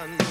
one.